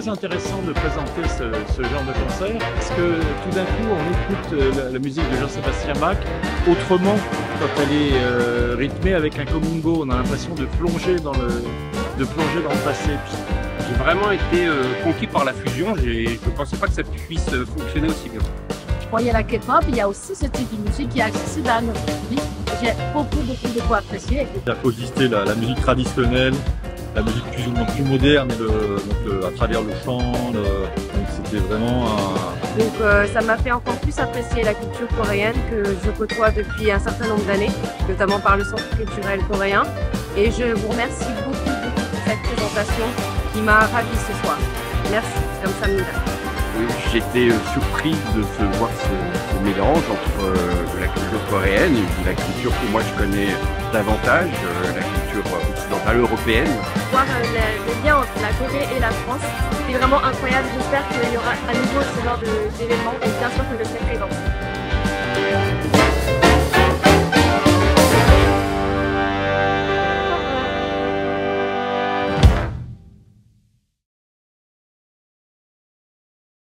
très intéressant de présenter ce, ce, genre de concert parce que tout d'un coup on écoute euh, la, la musique de Jean-Sébastien Bach autrement quand elle est euh, rythmée avec un commungo. On a l'impression de plonger dans le, de plonger dans le passé. J'ai vraiment été euh, conquis par la fusion. Je ne pensais pas que ça puisse euh, fonctionner aussi bien. Bon, il y a la K-pop, il y a aussi ce type de musique qui est accessible à notre public. J'ai beaucoup, beaucoup de quoi apprécier. Il a coexisté la, la musique traditionnelle, la musique plus ou moins plus moderne, le, donc le, à travers le chant. Le, donc c'était vraiment un... Donc euh, ça m'a fait encore plus apprécier la culture coréenne que je côtoie depuis un certain nombre d'années, notamment par le Centre culturel coréen. Et je vous remercie beaucoup, beaucoup pour cette présentation qui m'a ravi ce soir. Merci, comme ça me J'étais surpris de se voir ce, ce mélange entre euh, la culture coréenne et la culture que moi je connais davantage, euh, la culture occidentale européenne. Voir euh, le, lien entre la Corée et la France, c'est vraiment incroyable. J'espère qu'il y aura à nouveau ce genre d'événements et bien sûr que je serai présente.